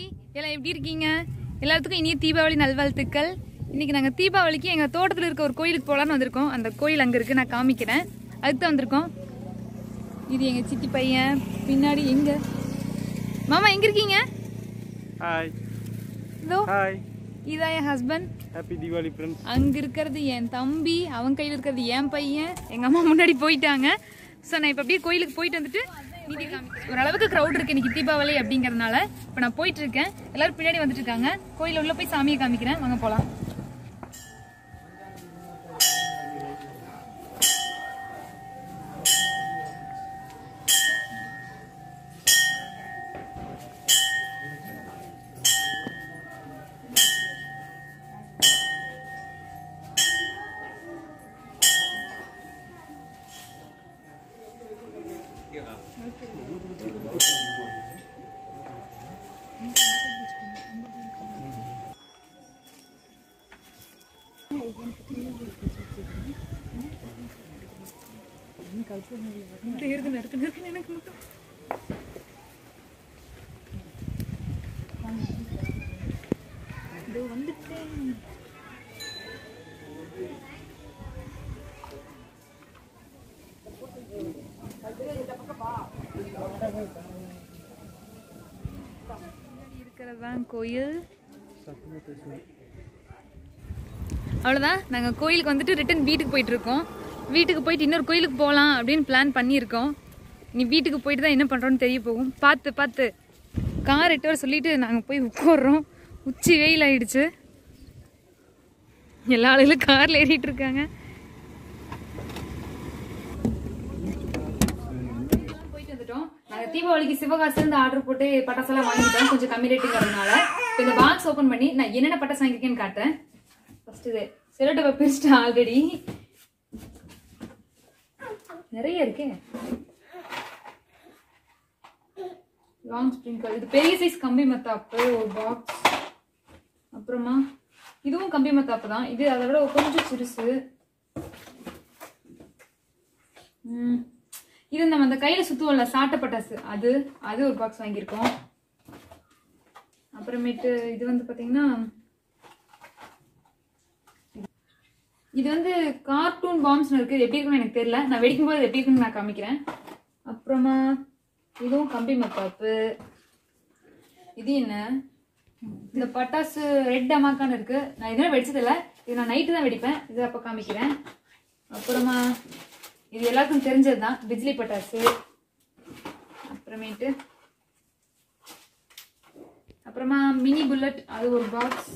Hi எல்லாம் எப்படி இருக்கீங்க? எல்லாத்துக்கும் இனிய தீபாவளி நல்வாழ்த்துக்கள். இன்னைக்கு நாங்கள் தீபாவளிக்கு எங்கள் தோட்டத்தில் இருக்க ஒரு கோயிலுக்கு போகலான்னு வந்திருக்கோம். அந்த கோயில் அங்கே இருக்கு நான் காமிக்கிறேன். அதுக்கு தான் வந்திருக்கோம். இது எங்கள் சித்தி பையன். பின்னாடி எங்க? மாமா எங்க இருக்கீங்க? ஹாய் இதோ ஹாய் இதான் என் ஹஸ்பண்ட் ஹாப்பி தீபாவளி ஃப்ரெண்ட்ஸ் அங்க இருக்கிறது என் தம்பி அவன் கையில் இருக்கிறது என் பையன். எங்க அம்மா முன்னாடி போயிட்டாங்க. ஸோ நான் இப்போ அப்படியே கோயிலுக்கு போயிட்டு வந்துட்டு. ஓரளவுக்கு க்ரௌட் இருக்கு இன்னைக்கு தீபாவளி அப்படிங்கறதுனால. இப்போ நான் போயிட்டு இருக்கேன். எல்லாரும் பின்னாடி வந்துட்டு இருக்காங்க. கோயில் உள்ள போய் சாமியை காமிக்கிறேன். வாங்க போலாம். இருக்கு இருக்கு இருக்கு எனக்கு மட்டும் இதோ வந்துட்டேன் இருக்கிறதான் கோயில் அவ்வளோதான் நாங்கள் கோயிலுக்கு வந்துட்டு ரிட்டன் வீட்டுக்கு போயிட்டு இருக்கோம். வீட்டுக்கு போயிட்டு இன்னொரு கோயிலுக்கு போகலாம் அப்படின்னு பிளான் பண்ணியிருக்கோம். நீ வீட்டுக்கு போயிட்டு தான் என்ன பண்ணுறோன்னு தெரிய போகும். பார்த்து பார்த்து. கார் எட்டு வர சொல்லிட்டு நாங்கள் போய் உட்காடுறோம் உச்சி வெயில் ஆயிடுச்சு. எல்லா ஆளுகளும் காரில் ஏறிட்டு இருக்காங்க. போயிட்டு வந்துட்டோம். நாங்கள் தீபாவளிக்கு சிவகாசில இருந்து ஆர்டர் போட்டு பட்டாசெல்லாம் வாங்கிட்டோம். கொஞ்சம் கம்மி ரேட்டுங்கிறதுனால இப்போ இந்த பாக்ஸ் ஓப்பன் பண்ணி நான் என்னென்ன பட்டாசு வாங்கியிருக்கேன்னு காட்டேன் ஃபர்ஸ்ட் இது. சிலட்டை பிரிச்சிட்டேன் ஆல்ரெடி நிறைய இருக்கே. லாங் ஸ்ப்ரிங்கல் இது பெரிய சைஸ் கம்பி மத்தாப்பு ஒரு பாக்ஸ் அப்புறமா இதுவும் கம்பி மத்தாப்பு தான். இது அதை விட கொஞ்சம் சிறுசு. இது நம்ம அந்த கையில சுத்துவோம்ல சாட்டை பட்டாசு. அது அது ஒரு பாக்ஸ் வாங்கியிருக்கோம். அப்புறமேட்டு இது வந்து பாத்தீங்கன்னா இது வந்து கார்ட்டூன் பாம்ஸ் இருக்கு எப்படி இருக்குன்னு எனக்கு தெரியல. நான் வெடிக்கும் போது எப்படி இருக்குன்னு நான் காமிக்கிறேன். அப்புறமா இதுவும் கம்பி மத்தாப்பு இது என்ன? இந்த பட்டாசு ரெட் அமாக்கான்னு இருக்கு. நான் இதெல்லாம் வெடிச்சதில்ல. இது நான் நைட்டு தான் வெடிப்பேன். இது அப்போ காமிக்கிறேன். அப்புறமா இது எல்லாருக்கும் தெரிஞ்சது தான் பிஜ்லி பட்டாசு. அப்புறமேட்டு அப்புறமா மினி புல்லட் அது ஒரு பாக்ஸ்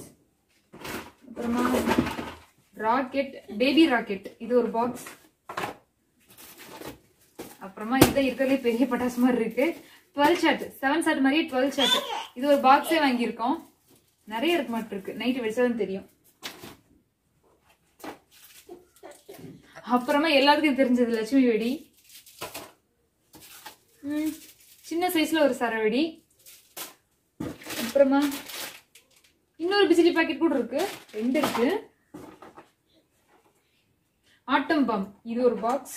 அப்புறமா ராக்கெட் பேபி ராக்கெட். இது ஒரு பாக்ஸ் அப்புறமா இதுதான் இருக்கிறதுலே பெரிய பட்டாசு மாதிரி இருக்கு. டுவெல் ஷர்ட் செவன் ஷர்ட் மாதிரியே டுவெல் ஷர்ட் இது ஒரு பாக்ஸே வாங்கியிருக்கோம். நிறைய இருக்க மாட்டு இருக்கு. நைட்டு வெடிச்சாதான் தெரியும். அப்புறமா எல்லாத்துக்கும் தெரிஞ்சது லட்சுமி வெடி. சின்ன சைஸ்ல ஒரு சரவெடி அப்புறமா இன்னொரு பிஜிலி பாக்கெட் கூட இருக்கு. ரெண்டு இருக்கு. Atom bomb. இது ஒரு box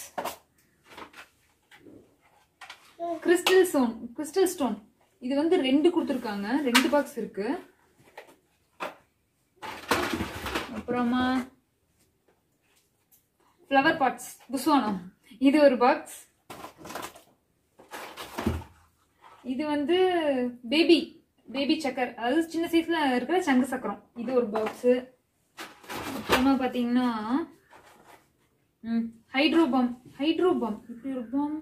crystal stone crystal stone இது வந்து ரெண்டு கொடுத்துருக்காங்க. ரெண்டு பாக்ஸ் இருக்கு. அப்புறமா ஃப்ளவர் பாட்ஸ் புஸ்வானம். இது ஒரு பாக்ஸ் இது வந்து பேபி பேபி சக்கர். அதாவது சின்ன சைஸ்ல இருக்கிற சங்கு சக்கரம். இது ஒரு பாக்ஸ் அப்புறமா பாத்தீங்கன்னா ஹைட்ரோபம் ஹைட்ரோபம் இப்படி ஒரு பம்.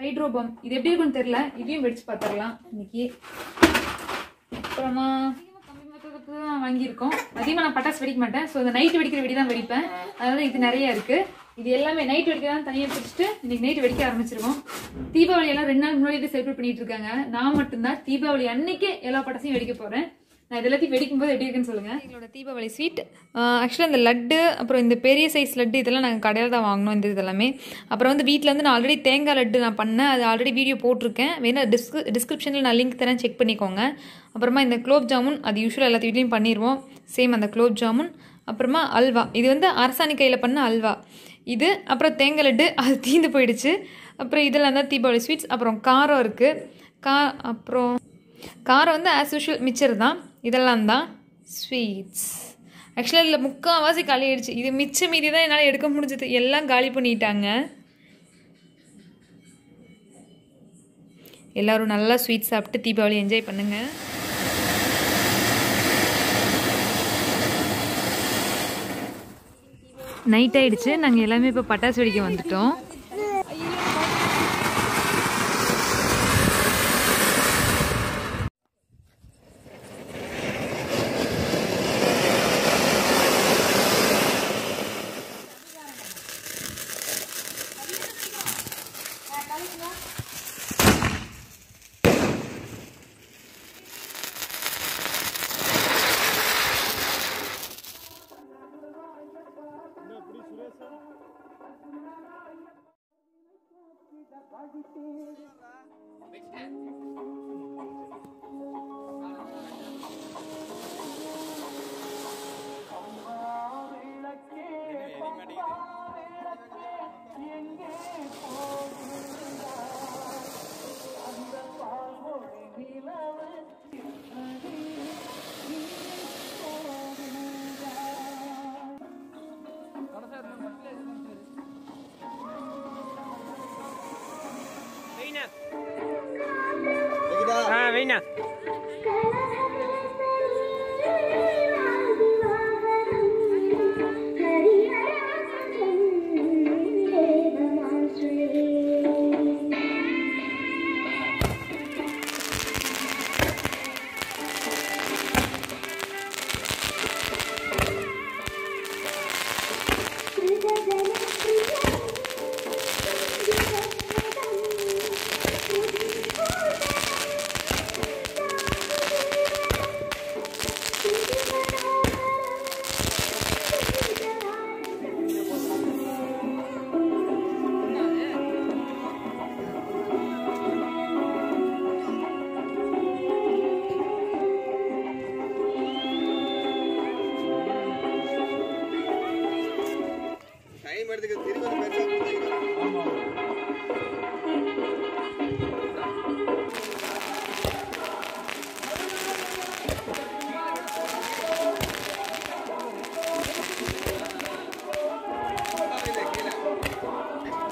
ஹைட்ரோபம். இது எப்படி இருக்குன்னு தெரியல. இதையும் வெடிச்சு பார்த்துடலாம் இன்னைக்கு. அப்புறமா தான் வாங்கியிருக்கோம். அதிகமாக நான் பட்டாசு வெடிக்க மாட்டேன். ஸோ இந்த நைட்டு வெடிக்கிற வெடி தான் வெடிப்பேன். அதனால இது நிறைய இருக்கு. இது எல்லாமே நைட் வெடிக்க தான் தனியாக பிடிச்சிட்டு இன்னைக்கு நைட் வெடிக்க ஆரம்பிச்சிருக்கோம் தீபாவளி எல்லாம் ரெண்டு நாள் முன்னாடி செலிப்ரேட் பண்ணிட்டு இருக்காங்க. நான் மட்டும்தான் தீபாவளி அன்னைக்கு எல்லா பட்டாசையும் வெடிக்க போறேன். நான் இதெல்லாத்தையும் வெடிக்கும் போது எப்படி இருக்குன்னு சொல்லுங்க. எங்களோட தீபாவளி ஸ்வீட் ஆக்சுவலாக இந்த லட்டு அப்புறம் இந்த பெரிய சைஸ் லட்டு இதெல்லாம் நாங்கள் கடையில் தான் வாங்கினோம் இந்த இதெல்லாமே அப்புறம் வந்து வீட்டில் வந்து நான் ஆல்ரெடி தேங்காய் லட்டு நான் பண்ணேன். அது ஆல்ரெடி வீடியோ போட்டிருக்கேன். வேணா டிஸ்கிரி டிஸ்கிரிப்ஷனில் நான் லிங்க் தரேன் செக் பண்ணிக்கோங்க. அப்புறமா இந்த குலோப் ஜாமுன் அது யூஸ்வலாக எல்லாத்து வீட்லேயும் பண்ணிடுவோம் சேம் அந்த குலோப் ஜாமுன் அப்புறமா அல்வா. இது வந்து அரசாணி கையில் பண்ண அல்வா. இது அப்புறம் தேங்காய் லட்டு அது தீந்து போயிடுச்சு. அப்புறம் இதெல்லாம் தான் தீபாவளி ஸ்வீட்ஸ் அப்புறம் காரம் இருக்குது கா அப்புறம் காரம் வந்து ஆஸ் யூஷுவல் மிச்சர் தான். இதெல்லாம் தான் ஸ்வீட்ஸ் ஆக்சுவலாக இதில் முக்கால்வாசி காலி ஆயிடுச்சு. இது மிச்ச மீதி தான் என்னால் எடுக்க முடிஞ்சது. எல்லாம் காலி பண்ணிட்டாங்க. எல்லோரும் நல்லா ஸ்வீட் சாப்பிட்டு தீபாவளி என்ஜாய் பண்ணுங்கள் நைட் ஆகிடுச்சு நாங்கள் எல்லாமே இப்போ பட்டாசு வெடிக்க வந்துட்டோம். I'll be there. ha Vinh à எடுத்துக்க திரும்ப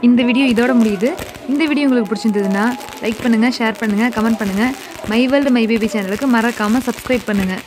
இந்த வீடியோ இதோட முடியுது. இந்த வீடியோ உங்களுக்கு பிடிச்சிருந்ததுன்னா லைக் பண்ணுங்கள் ஷேர் பண்ணுங்கள் கமெண்ட் பண்ணுங்கள் மை வேர்ல்டு மை பேபி சேனலுக்கு மறக்காமல் சப்ஸ்கிரைப் பண்ணுங்கள்